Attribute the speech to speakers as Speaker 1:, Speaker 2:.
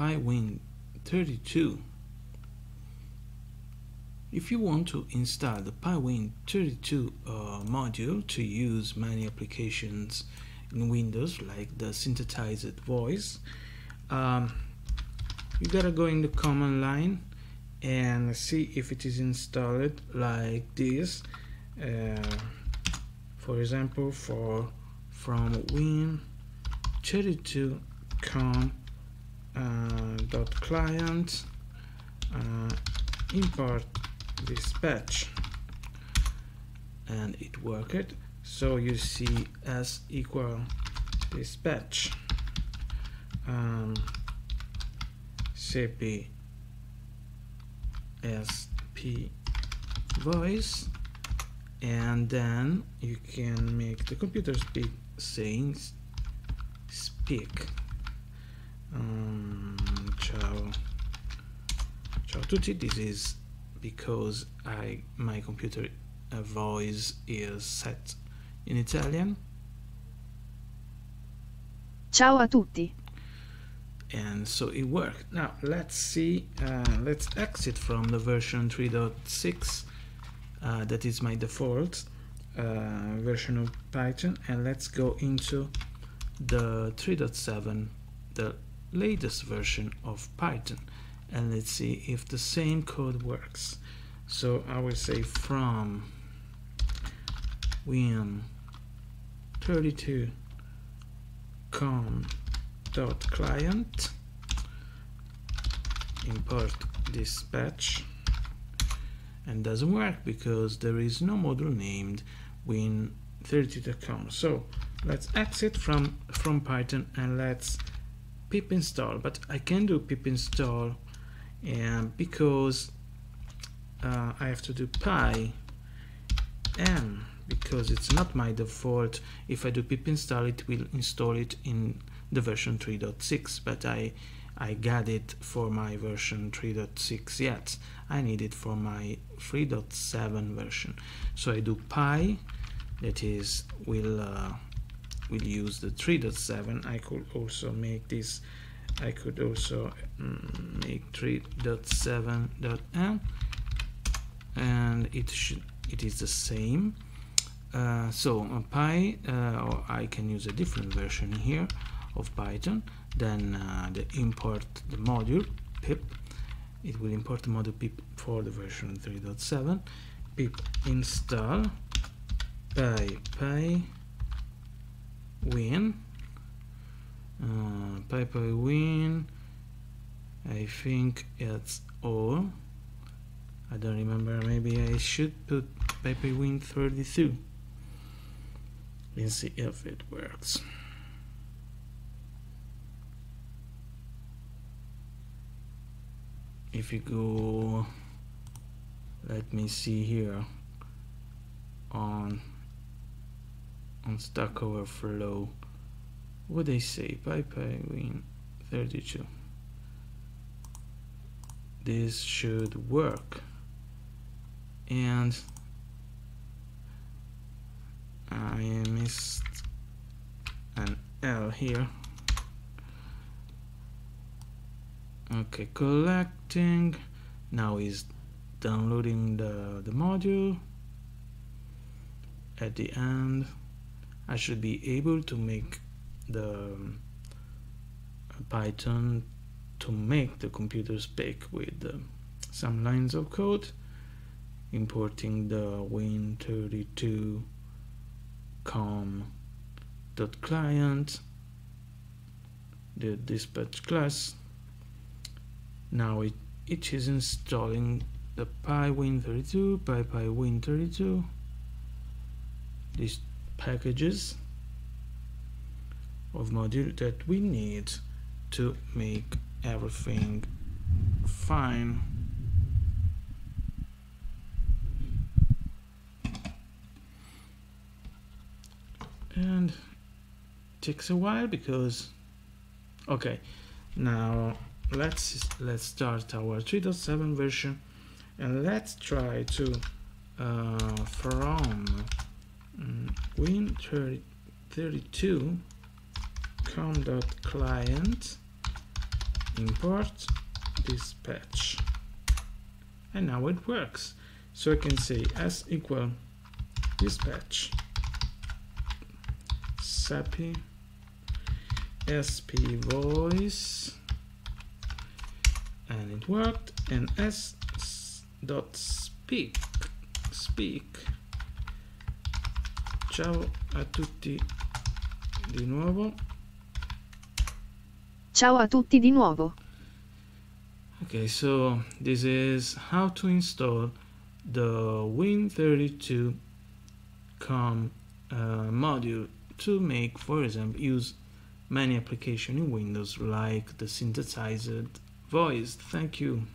Speaker 1: PyWin32 if you want to install the PyWin32 uh, module to use many applications in Windows like the synthesized voice um, you gotta go in the command line and see if it is installed like this. Uh, for example for from win32 com uh, dot client uh, import dispatch and it worked. So you see s equal dispatch um, cp sp voice. And then you can make the computer speak saying speak um, ciao ciao tutti this is because I my computer uh, voice is set in Italian.
Speaker 2: Ciao a tutti.
Speaker 1: And so it worked. Now let's see, uh, let's exit from the version 3.6 uh, that is my default uh, version of Python and let's go into the 3.7, the latest version of Python. And let's see if the same code works. So I will say from win 32 com dot client import dispatch. And doesn't work because there is no module named win32com so let's exit from from python and let's pip install but I can do pip install and because uh, I have to do py m because it's not my default. If I do pip install it will install it in the version 3.6 but I I got it for my version 3.6 yet. I need it for my 3.7 version. So I do py that is will uh, will use the 3.7 I could also make this I could also mm, make 3.7.m and it should it is the same. Uh, so uh, py uh, or I can use a different version here of Python. Then uh, the import the module pip. It will import the module pip for the version 3.7 pip install py py win. Uh, pypiwin. I think it's all. I don't remember. Maybe I should put pypiwin 32 let's see if it works. If you go let me see here on on Stack Overflow. What they say bye bye win 32 this should work. And I missed an L here. Okay collecting. Now is downloading the, the module. At the end I should be able to make the um, Python to make the computer speak with uh, some lines of code importing the win32 com dot client the dispatch class. Now it, it is installing the pywin32 pypiwin32 these packages of module that we need to make everything fine. And takes a while because okay now let's let's start our 3.7 version and let's try to uh, from win32 com.client import dispatch. And now it works. So I can say s equal dispatch. SAPI sp voice. And it worked. And s dot speak. Speak ciao a tutti di nuovo.
Speaker 2: Ciao a tutti di nuovo.
Speaker 1: okay so this is how to install the win32 com uh, module to make for example use many applications in windows like the synthesized voice. Thank you